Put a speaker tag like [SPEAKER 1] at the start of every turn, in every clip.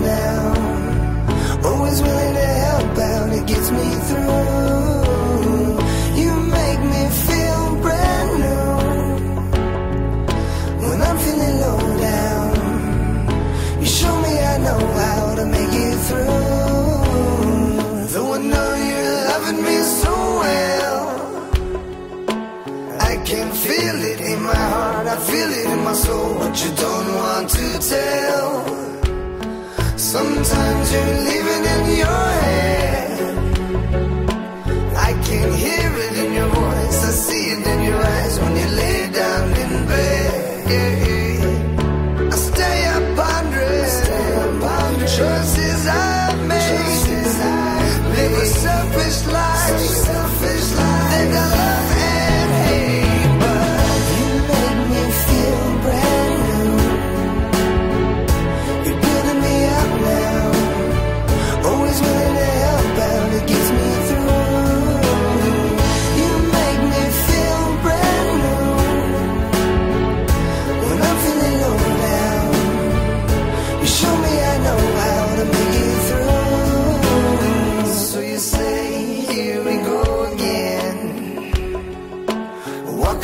[SPEAKER 1] now. Always willing to help out, it gets me through. You make me feel brand new. When I'm feeling low down, you show me I know how to make it through. Though I know you're loving me so well, I can feel it in my heart, I feel it in my soul. but you don't want to tell. Sometimes you're living in your head. I can hear it in your voice, I see it in your eyes when you lay down in bed. Yeah, yeah. I stay up pondering, choices I've made. Live a selfish life, selfish life.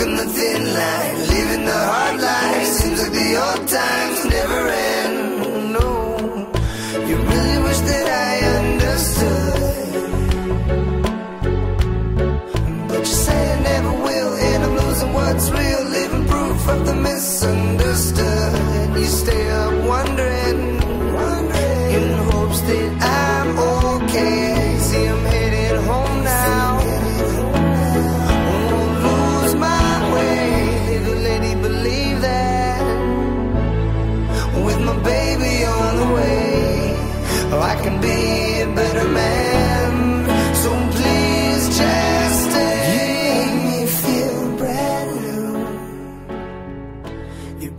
[SPEAKER 1] walking the thin line, living the hard life. Seems like the old times never end. No, you really wish that I understood. But you say I never will, and I'm losing what's real. Living proof of the misunderstood. You stay up wondering, wondering in hopes that I. I can be a better man. So please just stay. You make me feel brand new. You